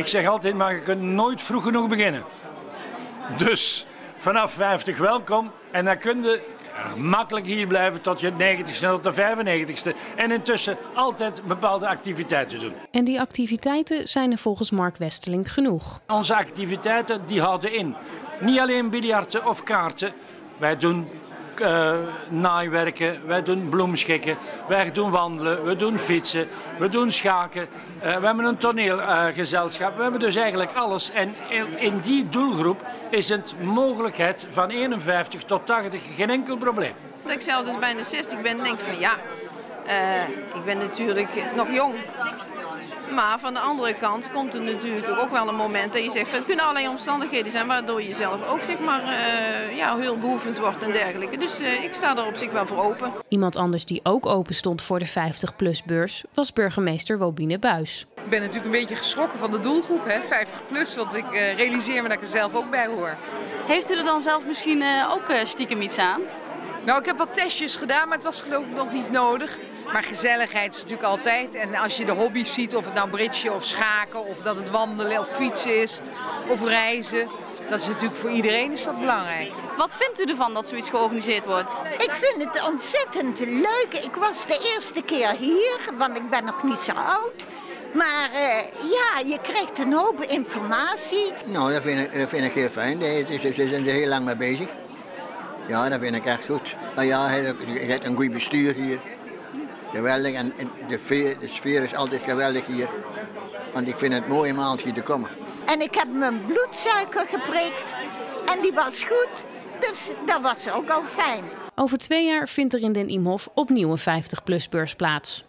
ik zeg altijd, maar je kunt nooit vroeg genoeg beginnen. Dus vanaf 50 welkom en dan kun je makkelijk hier blijven tot je 90ste tot de 95ste. En intussen altijd bepaalde activiteiten doen. En die activiteiten zijn er volgens Mark Westerling genoeg. Onze activiteiten die houden in niet alleen biljarten of kaarten. Wij doen uh, naaiwerken, wij doen bloemschikken, wij doen wandelen, we doen fietsen, we doen schaken. Uh, we hebben een toneelgezelschap, we hebben dus eigenlijk alles. En in die doelgroep is het mogelijkheid van 51 tot 80 geen enkel probleem. Dat ik zelf dus bijna 60 ben, denk ik van ja, uh, ik ben natuurlijk nog jong. Maar van de andere kant komt er natuurlijk ook wel een moment dat je zegt... het kunnen allerlei omstandigheden zijn waardoor je zelf ook zeg maar, uh, ja, hulpbehoevend wordt en dergelijke. Dus uh, ik sta er op zich wel voor open. Iemand anders die ook open stond voor de 50-plus-beurs was burgemeester Wobine Buis. Ik ben natuurlijk een beetje geschrokken van de doelgroep, hè, 50-plus, want ik uh, realiseer me dat ik er zelf ook bij hoor. Heeft u er dan zelf misschien ook stiekem iets aan? Nou, ik heb wat testjes gedaan, maar het was geloof ik nog niet nodig. Maar gezelligheid is natuurlijk altijd. En als je de hobby's ziet, of het nou bridge of schaken, of dat het wandelen of fietsen is, of reizen. Dat is natuurlijk voor iedereen is dat belangrijk. Wat vindt u ervan dat zoiets georganiseerd wordt? Ik vind het ontzettend leuk. Ik was de eerste keer hier, want ik ben nog niet zo oud. Maar uh, ja, je krijgt een hoop informatie. Nou, dat vind ik, dat vind ik heel fijn. Ze zijn er heel lang mee bezig. Ja, dat vind ik echt goed. Maar ja, je hebt een goed bestuur hier. Geweldig. En de sfeer, de sfeer is altijd geweldig hier. Want ik vind het mooi om hier te komen. En ik heb mijn bloedsuiker geprikt. En die was goed. Dus dat was ook al fijn. Over twee jaar vindt er in Den Imhof opnieuw een 50-plus beurs plaats.